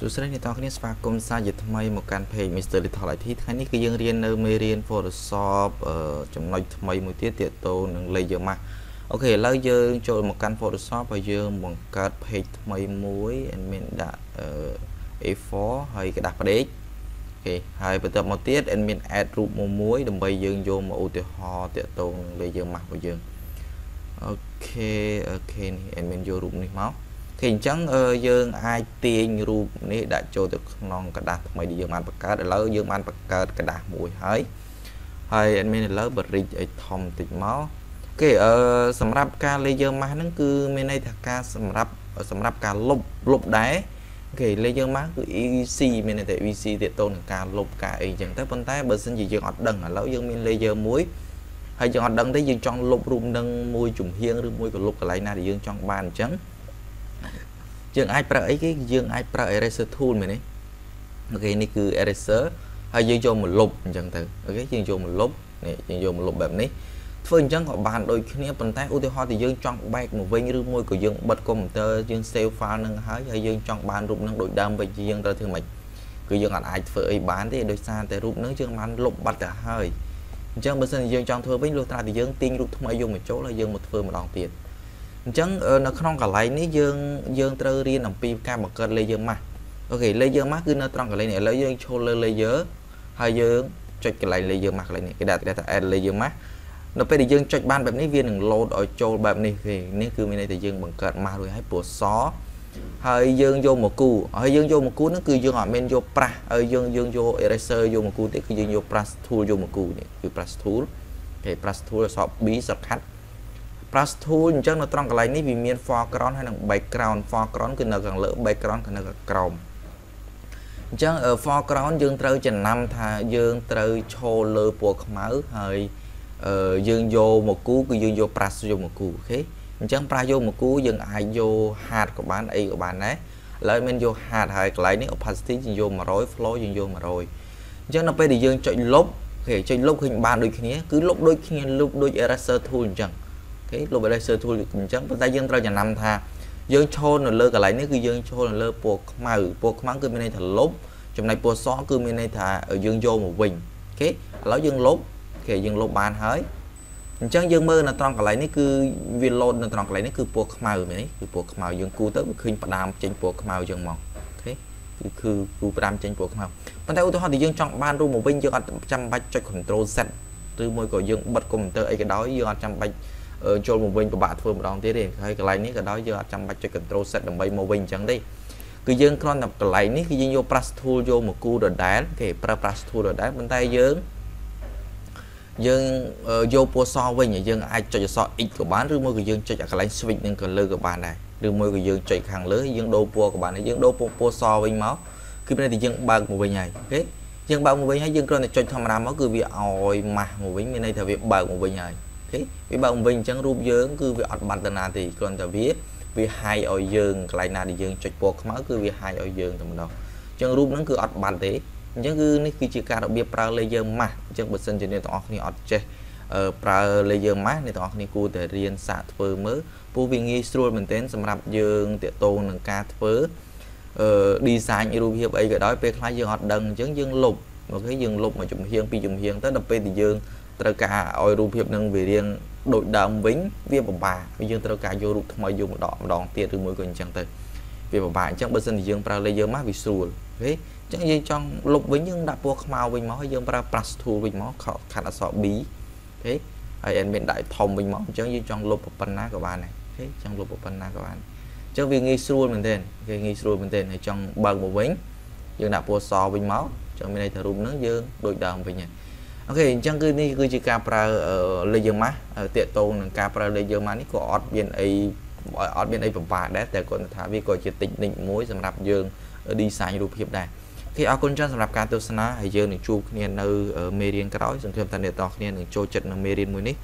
សួស្តីអ្នកទាំងគ្នាស្វាគមន៍សាជាថ្មីមកកាន់ page Mr Little IT ថ្ងៃនេះគឺយើងរៀននៅមេរៀន Photoshop ចំណុចថ្មីមួយទៀតទាក់ទងនឹង layer mask អូខេឥឡូវយើងចូលមកកាន់ Photoshop ហើយយើងបង្កើត page ថ្មីមួយមានដាក់ A4 ហើយក្រដាស់ផ្ដេក OK ហើយបន្តមកទៀតមាន add រូបមួយមួយដើម្បីយើងយកមកឧទាហរណ៍ទាក់ទងនឹង layer mask របស់យើង OKអូខេនេះ admin យករូបនេះមក គេអញ្ចឹងយើងអាចទាញរូបនេះដាក់ចូលទៅក្នុងกระดาษថ្មីដែលយើងបានបង្កើតឥឡូវយើងបានបង្កើតกระดาษមួយហើយហើយ admin ឥឡូវបរិចឲ្យធំតិចមកគេអឺសម្រាប់ការ layer mask ហ្នឹងគឺមានន័យថាការសម្រាប់សម្រាប់ការលុបលុបដែរគេ layer mask គឺ EC មានន័យថា EC ទាក់ទងនឹងការលុបការអីចឹងទៅប៉ុន្តែបើសិនជាយើងអត់ដឹងឥឡូវយើងមាន layer មួយហើយយើងអត់ដឹងទេយើងចង់លុបរូបនឹងមួយជំហៀងឬមួយក៏លុបកន្លែងណាដែលយើងចង់បានអញ្ចឹង យើងអាចប្រើអីគេយើងអាចប្រើ eraser tool មែនទេអូខេនេះគឺ eraser ហើយយើងយកមកលុបអញ្ចឹងទៅអូខេយើងយកមកលុបនេះយើងយកមកលុបបែបនេះធ្វើអញ្ចឹងក៏បានដូចគ្នាប៉ុន្តែឧទាហរណ៍ដែលយើងចង់បែកមកវិញឬមួយក៏យើងបិទកុំព្យូទ័រយើង save file នឹងហើយហើយយើងចង់បានរូបនឹងដូចដើមវិញយើងត្រូវធ្វើម៉េចគឺយើងអាចអាចធ្វើអីបានទេដោយសារតែរូបនឹងយើងបានលុបបាត់ទៅហើយអញ្ចឹងបើសិនជាយើងចង់ធ្វើវិញលុះត្រាតែយើងទាញរូបថ្មីយកមកចូលហើយយើងមកធ្វើម្ដងទៀត អញ្ចឹងនៅក្នុងកន្លែងនេះយើងយើងត្រូវរៀនអំពីការបង្កើត layer mask អូខេ layer mask គឺនៅត្រង់កន្លែងនេះឥឡូវយើងឈលលើ layer ហើយយើងចុចកន្លែង layer mask កន្លែងនេះគេដាក់ថា add layer mask នៅពេលដែលយើងចុចបានបែបនេះវានឹង load ឲ្យចូលបែបនេះគេនេះគឺមានន័យថាយើងបង្កើត mask រួចហើយពណ៌សហើយយើងយកមកគូហើយយើងយកមកគូហ្នឹងគឺយើងអត់មានយកប្រាស់ហើយយើងយើងយក eraser យកមកគូទេគឺយើងយក brush tool យកមកគូនេះគឺ brush tool គេ brush tool អក្សរ B សខាត់ brush tool អញ្ចឹងនៅត្រង់កន្លែងនេះវាមាន foreground ហើយនិង background foreground គឺនៅខាងលើ background គឺនៅខាងក្រោមអញ្ចឹង foreground យើងត្រូវចំណាំថាយើងត្រូវឈរលើពណ៌ខ្មៅហើយយើងយកមកគូគឺយើងយក brush យកមកគូអូខេអញ្ចឹង brush យកមកគូយើងអាចយក hard ក៏បានអីក៏បានដែរឥឡូវមានយក hard ហើយកន្លែងនេះ opacity យើងយក100 flow យើងយក100អញ្ចឹងនៅពេលដែលយើងចុចលុបអូខេចុចលុបឃើញបានដូចគ្នាគឺលុបដូចគ្នាលុបដូច eraser tool អញ្ចឹង គេលុប eraser tool អញ្ចឹងប៉ុន្តែយើងត្រូវចំណាំថាយើងឈរនៅលើកន្លែងនេះគឺយើងឈរនៅលើពណ៌ខ្មៅពណ៌ខ្មៅគឺមានន័យថាលុបចំណែកពណ៌សគឺមានន័យថាយើងយកមកវិញអូខេឥឡូវយើងលុបគេយើងលុបបានហើយអញ្ចឹងយើងមើលនៅត្រង់កន្លែងនេះគឺវា load នៅត្រង់កន្លែងនេះគឺពណ៌ខ្មៅមែនទេគឺពណ៌ខ្មៅយើងគូទៅវាឃើញផ្ដាមចេញពណ៌ខ្មៅអញ្ចឹងមកអូខេគឺគឺគូផ្ដាមចេញពណ៌ខ្មៅប៉ុន្តែឧទាហរណ៍ដែលយើងចង់បានរូបមកវិញយើងអត់ចាំបាច់ចុច control z ឬមួយក៏យើងបិទកុំព្យូទ័រអីក៏ដោយយើងអត់ចាំបាច់ ចូលមកវិញពិបាកធ្វើម្ដងទៀតទេហើយកន្លែងនេះក៏ដោយយើងអត់ចាំបាច់ចុច control set ដើម្បីមកវិញអញ្ចឹងទេគឺយើងគ្រាន់តែកន្លែងនេះគឺយើងយក brush tool យកមកគូដដែលគេប្រើ brush tool ដដែលប៉ុន្តែយើងយើងយកពណ៌សវិញយើងអាចចុចអក្សរ x ក៏បានឬមួយក៏យើងចុចអាកន្លែង switch នឹងក៏លើក៏បានដែរឬមួយក៏យើងចុចខាងលើយើងដូរពណ៌ក៏បានដែរយើងដូរពណ៌ពណ៌សវិញមកគឺមានតែយើងបើកមកវិញហើយអូខេយើងបើកមកវិញហើយយើងគ្រាន់តែចុចធម្មតាមកគឺវាឲ្យម៉ាស់មកវិញមានន័យថាវាបើកមកវិញហើយ ទេវាបើវិញអញ្ចឹងរូបយើងគឺវាអត់បាត់ទៅណាទេគ្រាន់តែវាវាហាយឲ្យយើងកន្លែងណាដែលយើងចុចពណ៌ខ្មៅគឺវាហាយឲ្យយើងតែម្ដងអញ្ចឹងរូបហ្នឹងគឺអត់បាត់ទេអញ្ចឹងគឺនេះគឺជាការរបៀបប្រើ layer mask អញ្ចឹងបើសិនជាអ្នកទាំងអស់គ្នាអត់ចេះប្រើ layer mask អ្នកទាំងអស់គ្នាគួរតែរៀនសាកធ្វើមើលព្រោះវាងាយស្រួលមែនទែនសម្រាប់យើងតាក់ទងនឹងការធ្វើអឺ design រូបភាពអីក៏ដោយពេលខ្លះយើងអត់ដឹងអញ្ចឹងយើងលុប OK យើងលុបមួយចំហៀងពីរចំហៀងទៅដល់ពេលដែលយើង ត្រូវការឲ្យរូបភាពនឹងវារៀងដូចដើមវិញវាពិបាកយើងត្រូវការយករូបថ្មីយកម្ដងម្ដងទៀតឬមួយក៏អញ្ចឹងទៅវាពិបាកអញ្ចឹងបើសិនជាយើងប្រើ layer មកវាស្រួល OK អញ្ចឹងយើងចង់លុបវិញយើងដាក់ពណ៌ខ្មៅវិញមកហើយយើងប្រើ brush tool វិញមកខាត់អក្សរ B OK ហើយ admin ដាក់ធំវិញមកអញ្ចឹងយើងចង់លុបប៉ុណ្ណាក៏បានដែរ OK ចង់លុបប៉ុណ្ណាក៏បានអញ្ចឹងវាងាយស្រួលមែនទែនគេងាយស្រួលមែនទែនហើយចង់បើកមកវិញយើងដាក់ពណ៌សវិញមកអញ្ចឹងមានន័យថារូបហ្នឹងយើងដូចដើមវិញហើយ អូខេអញ្ចឹងគឺនេះគឺជាការប្រើ layer mask តាកតងនឹងការប្រើ layer mask នេះក៏អត់មានអីអត់មានអីពិបាកដែរតែគាត់ថាវាក៏ជា technique មួយសម្រាប់យើង design រូបភាពដែរគេអរគុណច្រើនសម្រាប់ការទស្សនាហើយយើងនឹងជួបគ្នានៅមេរៀនក្រោយសង្ឃឹមថាអ្នកទាំងអស់គ្នានឹងចូលចិត្តនឹងមេរៀនមួយនេះ